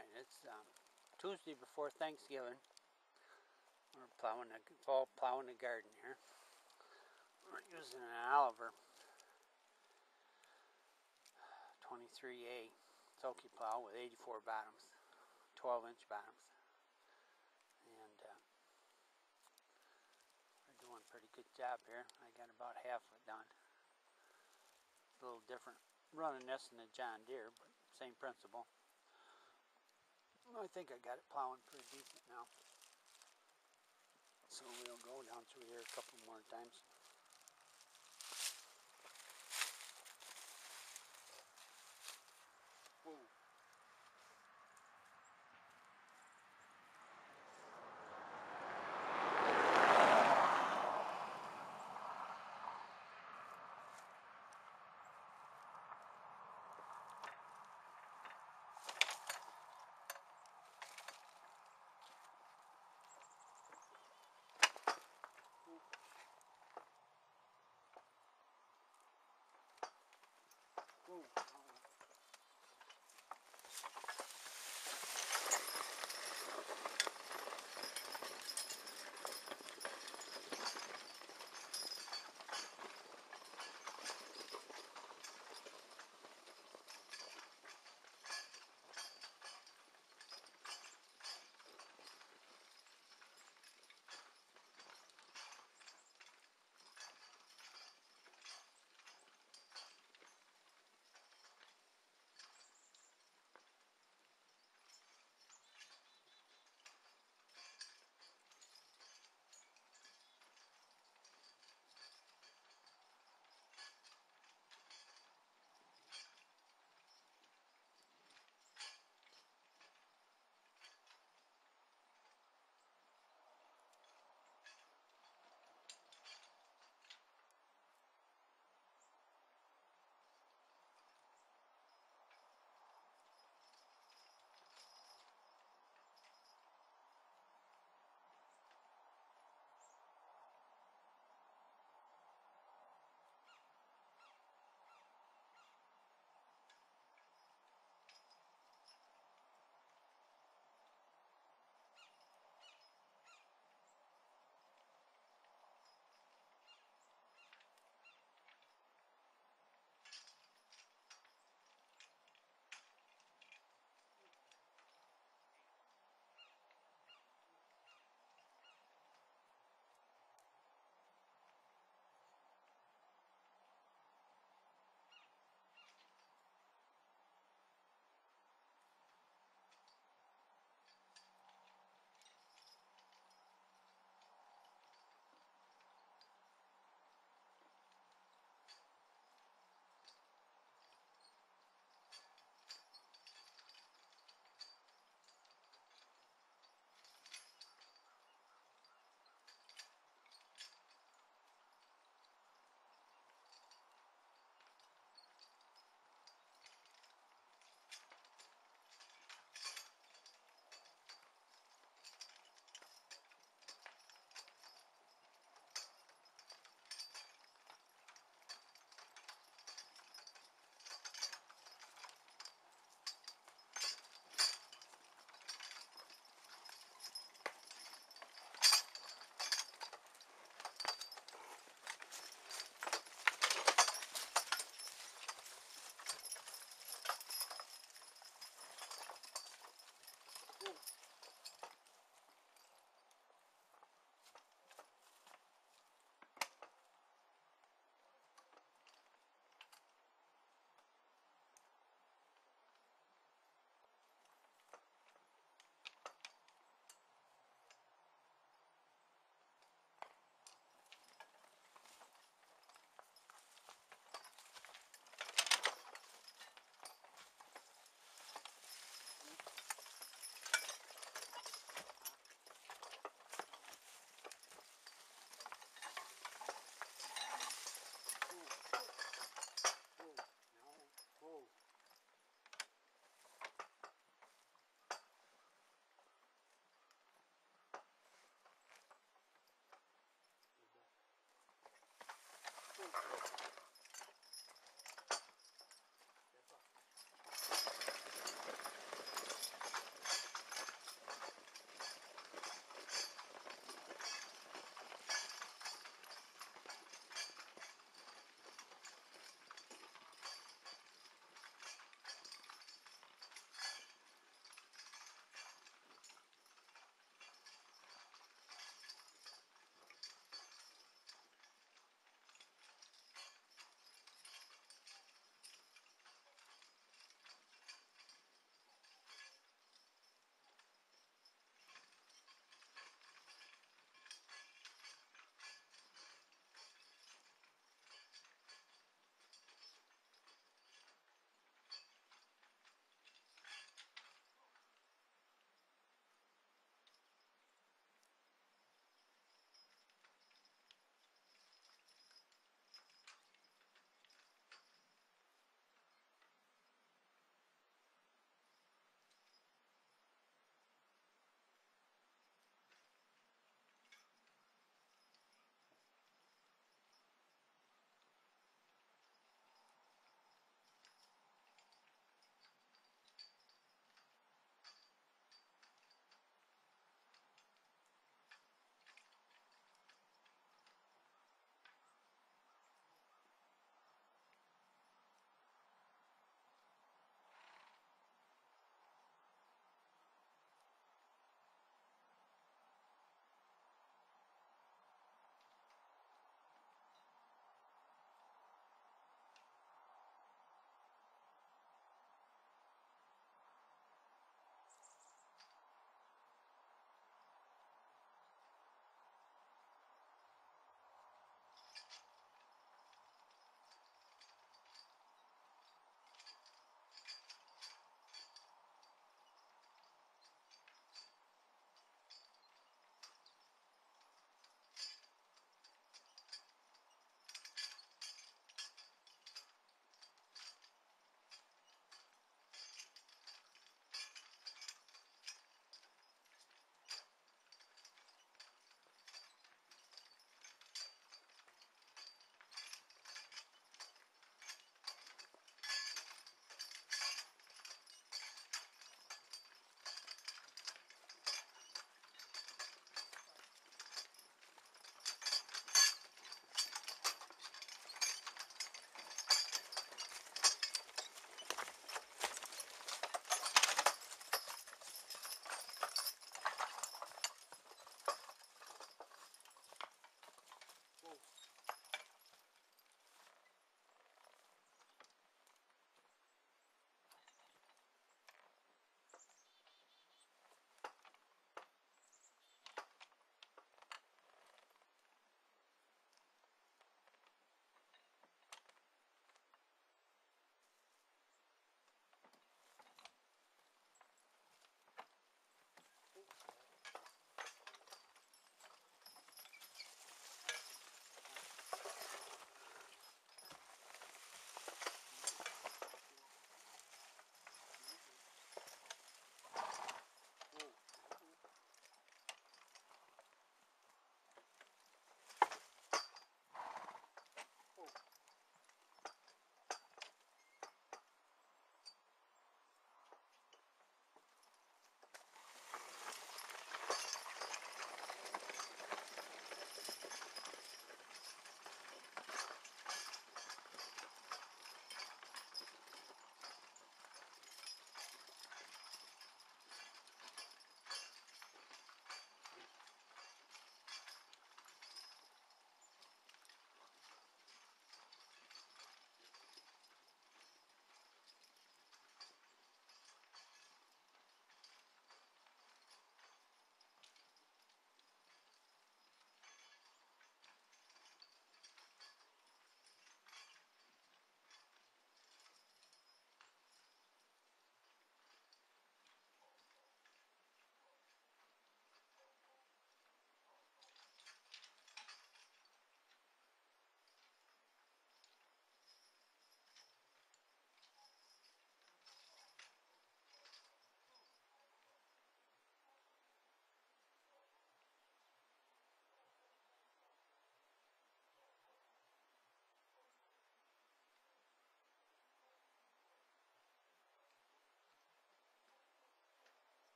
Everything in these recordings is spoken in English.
It's um, Tuesday before Thanksgiving. We're plowing the fall plowing the garden here. We're using an Oliver 23A sulky plow with 84 bottoms, 12 inch bottoms. And uh, we're doing a pretty good job here. I got about half of it done. It's a little different running this than the John Deere, but same principle. I think I got it plowing pretty decent now. So we'll go down through here a couple more times.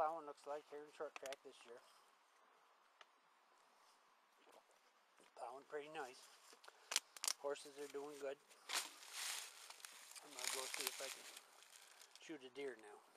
Plowing looks like here in short track this year. Plowing pretty nice. Horses are doing good. I'm gonna go see if I can shoot a deer now.